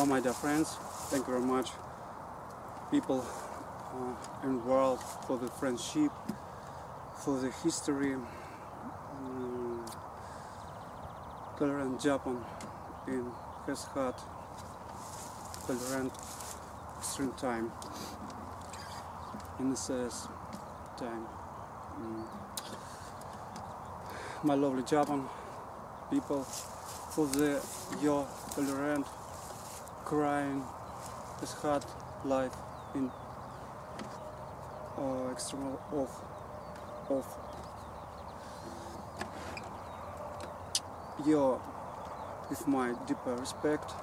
Hello, my dear friends. Thank you very much, people uh, world, for the friendship, for the history. Um, tolerant Japan in has had tolerant extreme time in this time. Mm. My lovely Japan people for the your tolerant crying is hard life in uh, extreme of of your with my deeper respect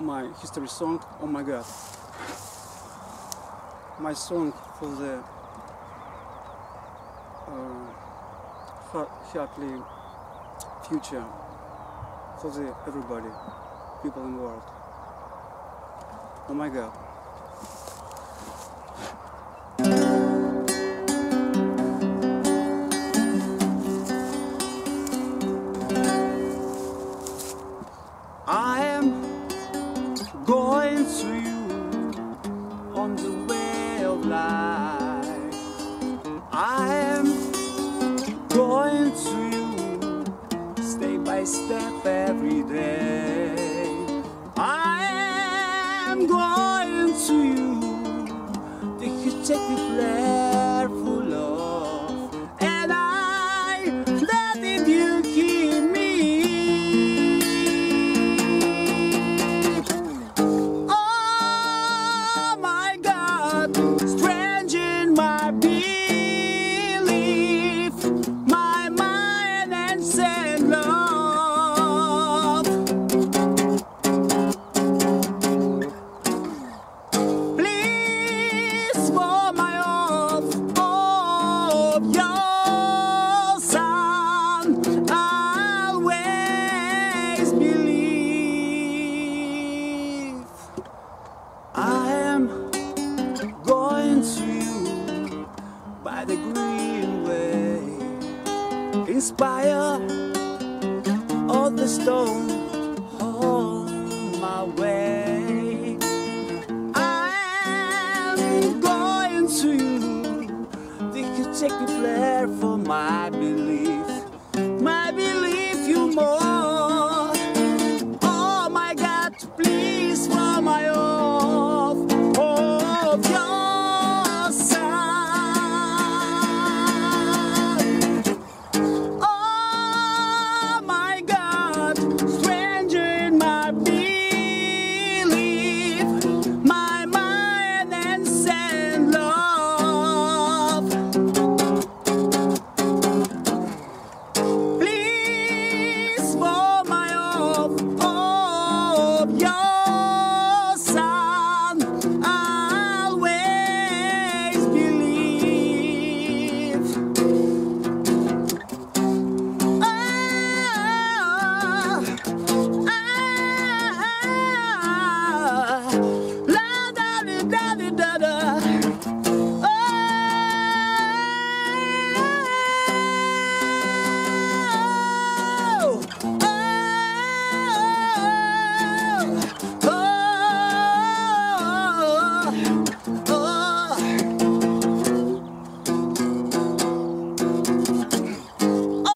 my history song oh my god. My song for the uh, happy future for the everybody people in the world. Oh my god by step every day. I am going to you the hitchhiking flare full by the greenway Inspire on the stone on my way. I'm going to you Think you take the flare for my belief. My belief you more